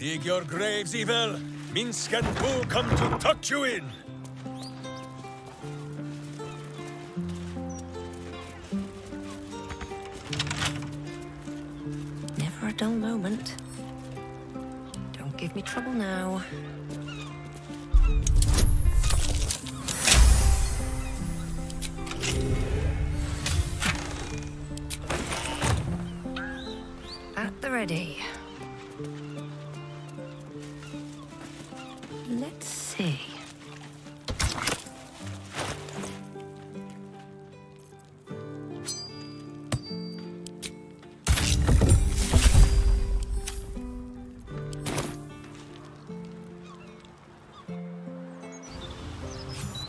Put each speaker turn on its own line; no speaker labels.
Dig your graves, evil. Minsc and Boo come to tuck you in.
Never a dull moment. Don't give me trouble now. At the ready. Let's see.